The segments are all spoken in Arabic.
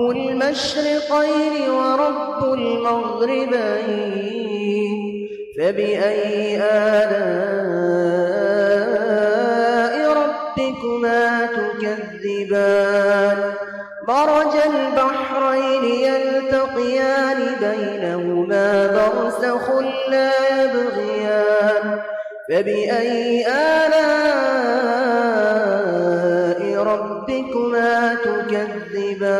رب المشرقين ورب المغربين فبأي آلاء ربكما تكذبان مرج البحرين يلتقيان بينهما برزخ لا يبغيان فبأي آلاء ربكما تكذبان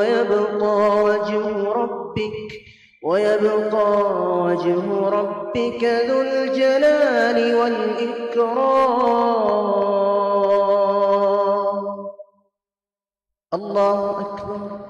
ويبقى وجه ربك ويبقى وجه ربك ذو الجلال والإكرام. الله أكبر.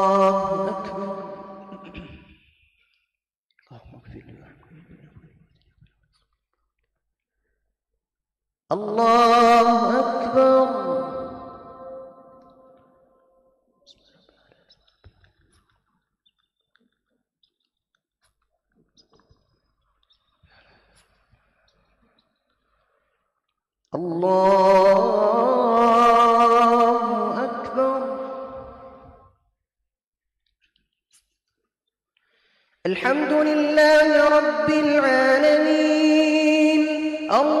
الله أكبر. الله أكبر. الحمد لله رب العالمين. الرحمن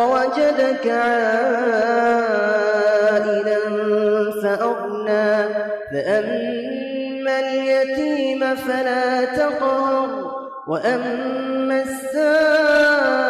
ووجدك عائلا فأغنى. فأما اليتيم فلا تقهر وأما السائل